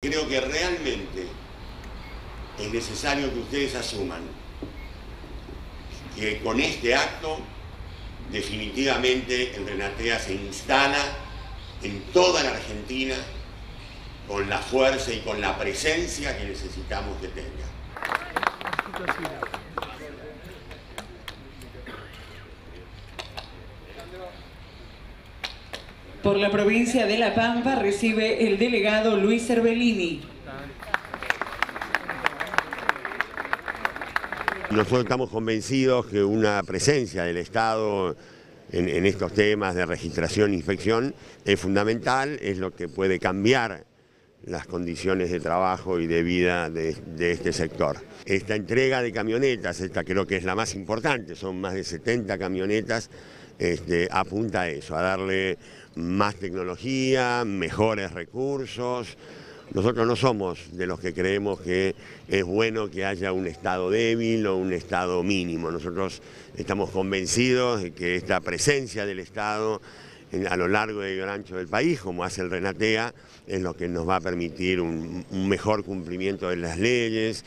Creo que realmente es necesario que ustedes asuman que con este acto definitivamente el Renatea se instala en toda la Argentina con la fuerza y con la presencia que necesitamos que tenga. Por la provincia de La Pampa recibe el delegado Luis Cervellini. Nosotros estamos convencidos que una presencia del Estado en, estos temas de registración e inspección es fundamental, es lo que puede cambiar las condiciones de trabajo y de vida de, este sector. Esta entrega de camionetas, esta creo que es la más importante, son más de 70 camionetas, este, apunta a eso, a darle más tecnología, mejores recursos. Nosotros no somos de los que creemos que es bueno que haya un Estado débil o un Estado mínimo. Nosotros estamos convencidos de que esta presencia del Estado a lo largo y ancho del país, como hace el Renatea, es lo que nos va a permitir un, mejor cumplimiento de las leyes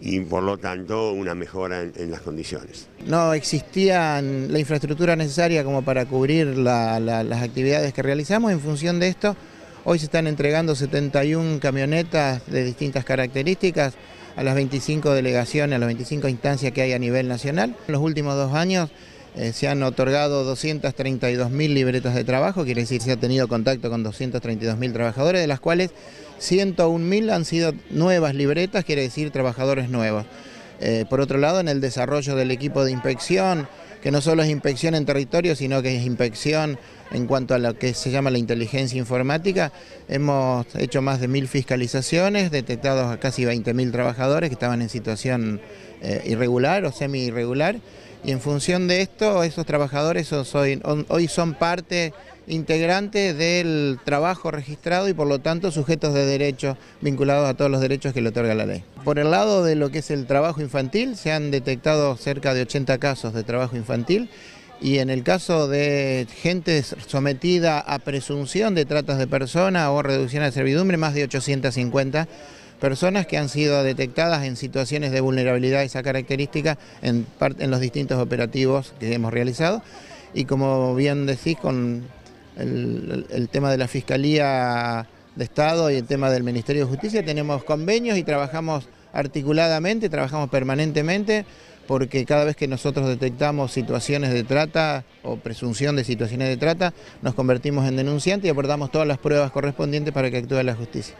y por lo tanto una mejora en, las condiciones. No existía la infraestructura necesaria como para cubrir las actividades que realizamos. En función de esto, hoy se están entregando 71 camionetas de distintas características a las 25 delegaciones, a las 25 instancias que hay a nivel nacional. En los últimos dos años eh, se han otorgado 232.000 libretas de trabajo, quiere decir se ha tenido contacto con 232.000 trabajadores, de las cuales 101.000 han sido nuevas libretas, quiere decir trabajadores nuevos. Eh, por otro lado, en el desarrollo del equipo de inspección, que no solo es inspección en territorio, sino que es inspección en cuanto a lo que se llama la inteligencia informática. Hemos hecho más de mil fiscalizaciones, detectados a casi 20.000 trabajadores que estaban en situación eh, irregular o semi-irregular y en función de esto, esos trabajadores hoy son parte integrante del trabajo registrado y por lo tanto sujetos de derechos vinculados a todos los derechos que le otorga la ley. Por el lado de lo que es el trabajo infantil, se han detectado cerca de 80 casos de trabajo infantil y en el caso de gente sometida a presunción de tratas de personas o reducción de servidumbre, más de 850 personas que han sido detectadas en situaciones de vulnerabilidad esa característica en, en los distintos operativos que hemos realizado. Y como bien decís, con el, tema de la Fiscalía de Estado y el tema del Ministerio de Justicia, tenemos convenios y trabajamos articuladamente, trabajamos permanentemente, porque cada vez que nosotros detectamos situaciones de trata o presunción de situaciones de trata, nos convertimos en denunciantes y aportamos todas las pruebas correspondientes para que actúe la justicia.